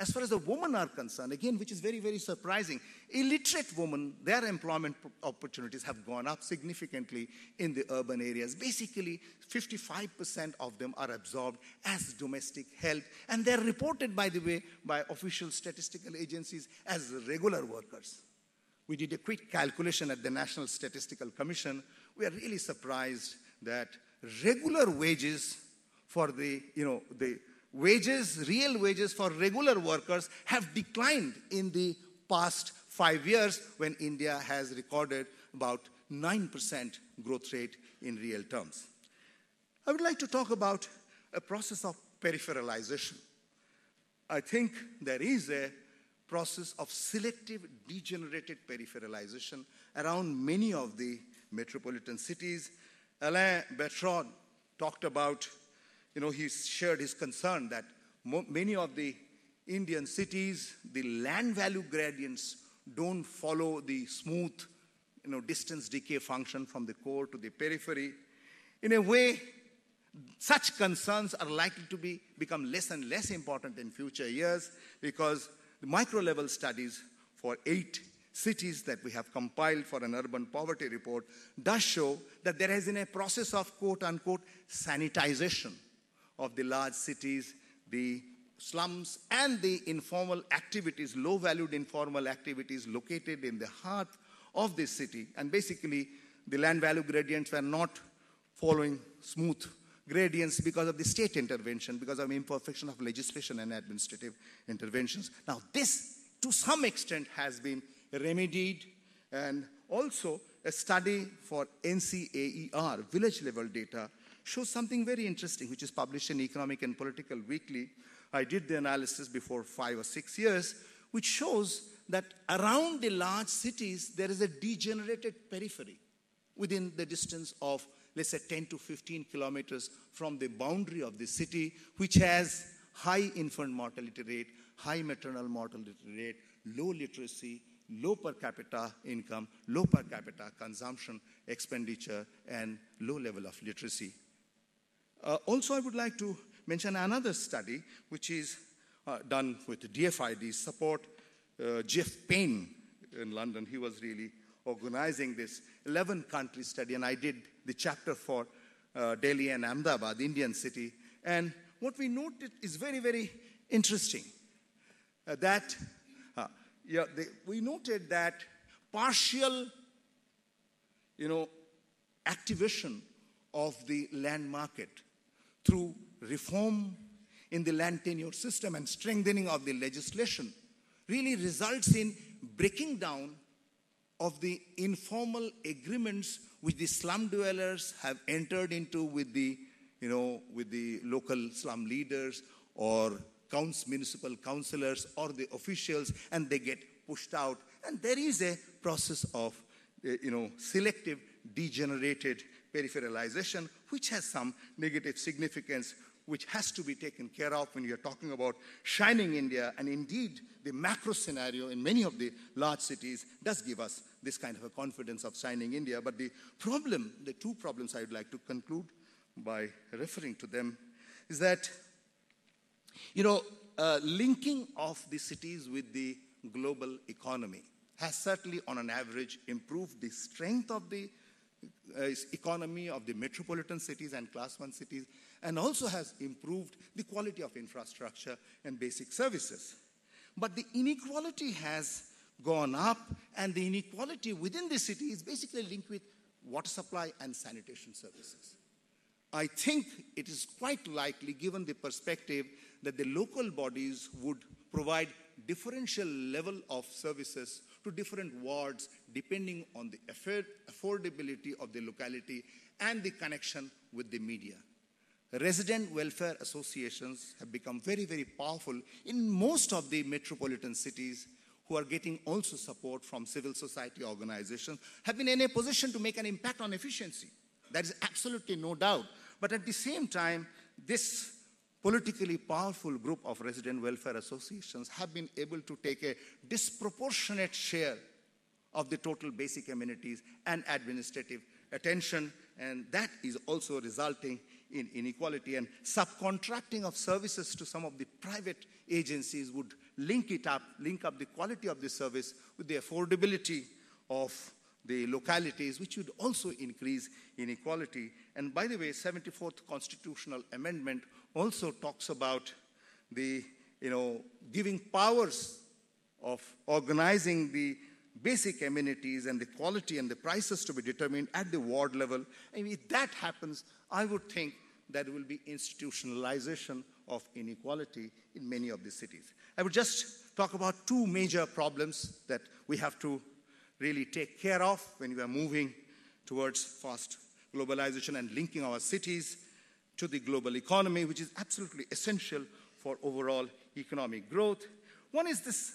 As far as the women are concerned, again, which is very, very surprising, illiterate women, their employment opportunities have gone up significantly in the urban areas. Basically, 55% of them are absorbed as domestic help, and they're reported, by the way, by official statistical agencies as regular workers. We did a quick calculation at the National Statistical Commission. We are really surprised that regular wages for the, you know, the wages, real wages for regular workers have declined in the past five years when India has recorded about 9% growth rate in real terms. I would like to talk about a process of peripheralization. I think there is a process of selective degenerated peripheralization around many of the metropolitan cities. Alain Bertaud talked about you know, he shared his concern that many of the Indian cities, the land value gradients don't follow the smooth, you know, distance decay function from the core to the periphery. In a way, such concerns are likely to be, become less and less important in future years because the micro level studies for eight cities that we have compiled for an urban poverty report does show that there has been a process of quote unquote sanitization of the large cities, the slums, and the informal activities, low valued informal activities located in the heart of the city. And basically, the land value gradients were not following smooth gradients because of the state intervention, because of imperfection of legislation and administrative interventions. Now, this, to some extent, has been remedied, and also a study for NCAER, village level data, shows something very interesting, which is published in Economic and Political Weekly. I did the analysis before five or six years, which shows that around the large cities, there is a degenerated periphery within the distance of, let's say, 10 to 15 kilometers from the boundary of the city, which has high infant mortality rate, high maternal mortality rate, low literacy, low per capita income, low per capita consumption expenditure, and low level of literacy. Uh, also, I would like to mention another study which is uh, done with DFID support. Uh, Geoff Payne in London, he was really organizing this 11 country study, and I did the chapter for uh, Delhi and Ahmedabad, the Indian city. And what we noted is very, very interesting. Uh, that uh, yeah, they, we noted that partial, you know, activation of the land market through reform in the land tenure system and strengthening of the legislation really results in breaking down of the informal agreements which the slum dwellers have entered into with the you know with the local slum leaders or council, municipal councillors or the officials and they get pushed out. And there is a process of uh, you know selective degenerated peripheralization, which has some negative significance, which has to be taken care of when you're talking about shining India. And indeed, the macro scenario in many of the large cities does give us this kind of a confidence of shining India. But the problem, the two problems I would like to conclude by referring to them, is that, you know, uh, linking of the cities with the global economy has certainly, on an average, improved the strength of the Uh, economy of the metropolitan cities and class one cities, and also has improved the quality of infrastructure and basic services. But the inequality has gone up, and the inequality within the city is basically linked with water supply and sanitation services. I think it is quite likely, given the perspective, that the local bodies would provide differential level of services to different wards depending on the affordability of the locality and the connection with the media. Resident welfare associations have become very, very powerful in most of the metropolitan cities who are getting also support from civil society organizations, have been in a position to make an impact on efficiency. There is absolutely no doubt. But at the same time, this politically powerful group of resident welfare associations have been able to take a disproportionate share of the total basic amenities and administrative attention, and that is also resulting in inequality and subcontracting of services to some of the private agencies would link it up, link up the quality of the service with the affordability of the localities, which would also increase inequality. And by the way, 74th constitutional amendment also talks about the, you know, giving powers of organizing the basic amenities and the quality and the prices to be determined at the ward level. And if that happens, I would think that will be institutionalization of inequality in many of the cities. I would just talk about two major problems that we have to really take care of when we are moving towards fast globalization and linking our cities to the global economy, which is absolutely essential for overall economic growth. One is this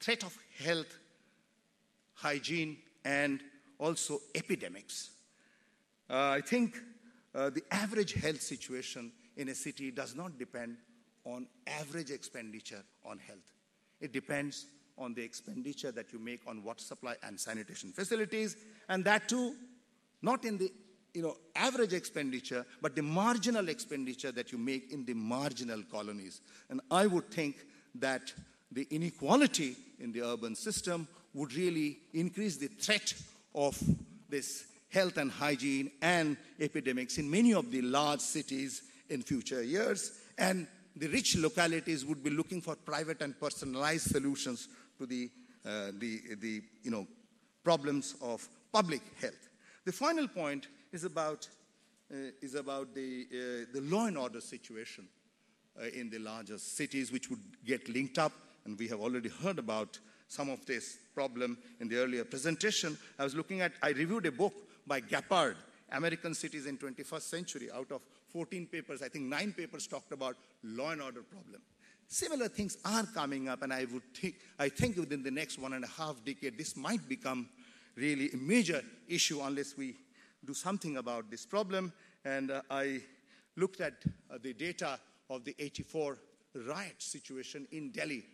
threat of health, hygiene, and also epidemics. Uh, I think uh, the average health situation in a city does not depend on average expenditure on health. It depends on the expenditure that you make on water supply and sanitation facilities, and that too, not in the you know, average expenditure, but the marginal expenditure that you make in the marginal colonies. And I would think that the inequality in the urban system would really increase the threat of this health and hygiene and epidemics in many of the large cities in future years. And the rich localities would be looking for private and personalized solutions to the, uh, the, the you know, problems of public health. The final point is about, uh, is about the, uh, the law and order situation uh, in the larger cities, which would get linked up, and we have already heard about some of this problem in the earlier presentation. I was looking at, I reviewed a book by Gappard, American Cities in 21st Century. Out of 14 papers, I think nine papers talked about law and order problem. Similar things are coming up, and I would think, I think within the next one and a half decade, this might become really a major issue unless we do something about this problem. And uh, I looked at uh, the data of the 84 riot situation in Delhi.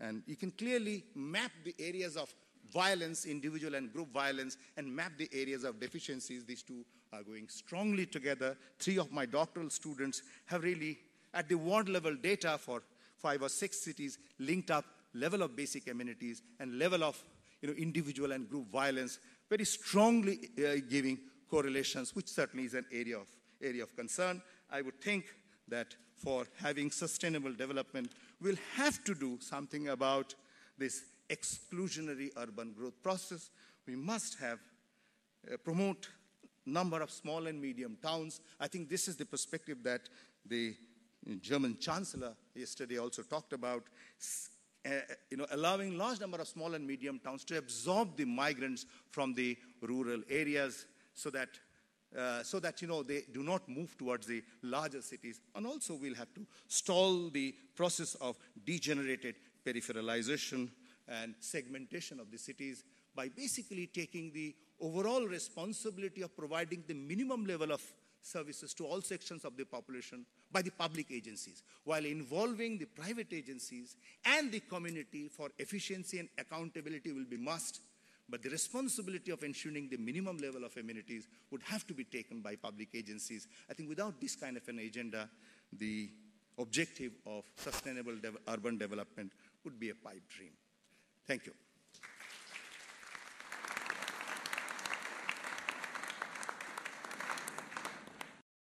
And you can clearly map the areas of violence, individual and group violence, and map the areas of deficiencies. These two are going strongly together. Three of my doctoral students have really, at the ward level data for five or six cities, linked up level of basic amenities and level of you know, individual and group violence, very strongly uh, giving correlations, which certainly is an area of, area of concern. I would think that for having sustainable development, we'll have to do something about this exclusionary urban growth process. We must have uh, promote number of small and medium towns. I think this is the perspective that the German chancellor yesterday also talked about. Uh, you know, allowing large number of small and medium towns to absorb the migrants from the rural areas so that uh, so that you know they do not move towards the larger cities and also we'll have to stall the process of degenerated peripheralization and segmentation of the cities by basically taking the overall responsibility of providing the minimum level of services to all sections of the population by the public agencies, while involving the private agencies and the community for efficiency and accountability will be must. But the responsibility of ensuring the minimum level of amenities would have to be taken by public agencies. I think without this kind of an agenda, the objective of sustainable de urban development would be a pipe dream. Thank you.